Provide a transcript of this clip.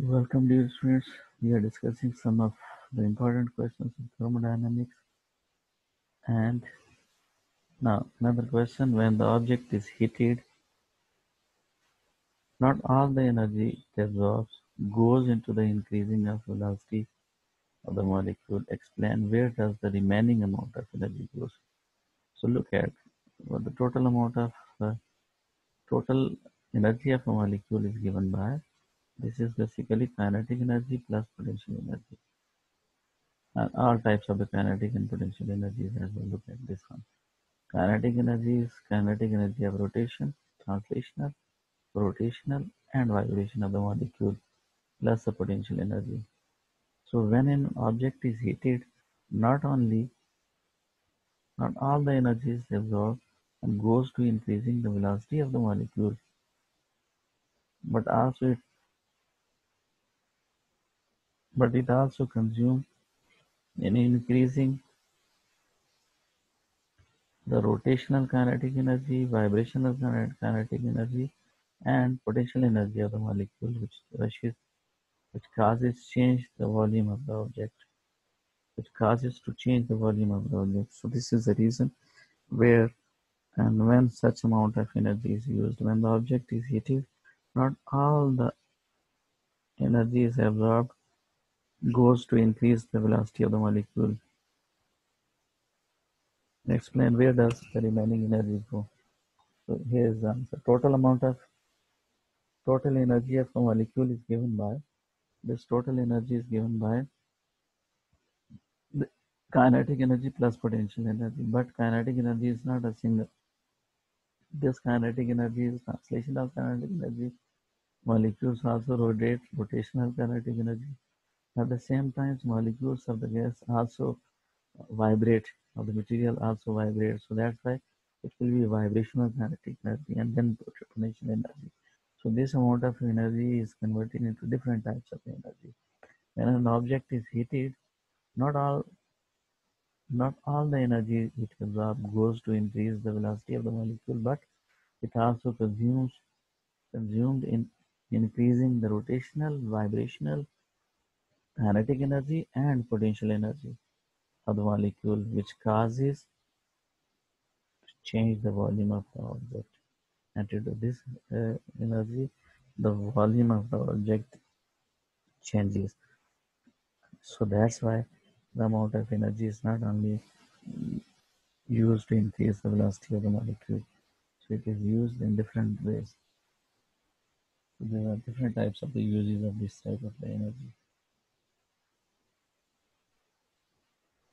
Welcome dear students. We are discussing some of the important questions in thermodynamics. And now another question, when the object is heated, not all the energy it absorbs goes into the increasing of velocity of the molecule. Explain where does the remaining amount of energy goes. So look at what the total amount of uh, total energy of a molecule is given by this is basically kinetic energy plus potential energy. And all types of the kinetic and potential energies as well. Look at this one. Kinetic energy is kinetic energy of rotation, translational, rotational, and vibration of the molecule plus the potential energy. So when an object is heated, not only not all the energy is absorbed and goes to increasing the velocity of the molecule, but also it but it also consumes in increasing the rotational kinetic energy, vibrational kinetic energy, and potential energy of the molecule, which rushes, which causes change the volume of the object, which causes to change the volume of the object. So this is the reason where and when such amount of energy is used, when the object is heated, not all the energy is absorbed goes to increase the velocity of the molecule. Explain where does the remaining energy go? So here is the answer. Total amount of total energy of a molecule is given by this total energy is given by the kinetic energy plus potential energy. But kinetic energy is not a single. This kinetic energy is translation of kinetic energy. Molecules also rotate rotational kinetic energy. At the same time, molecules of the gas also vibrate, or the material also vibrates. So that's why it will be vibrational kinetic energy and then potential energy. So this amount of energy is converted into different types of energy. When an object is heated, not all not all the energy it absorbs goes to increase the velocity of the molecule, but it also consumes consumed in increasing the rotational, vibrational, kinetic energy and potential energy. Of the molecule which causes to change the volume of the object. And to this uh, energy the volume of the object changes. So that's why the amount of energy is not only used to increase the velocity of the molecule so it is used in different ways. So there are different types of the uses of this type of the energy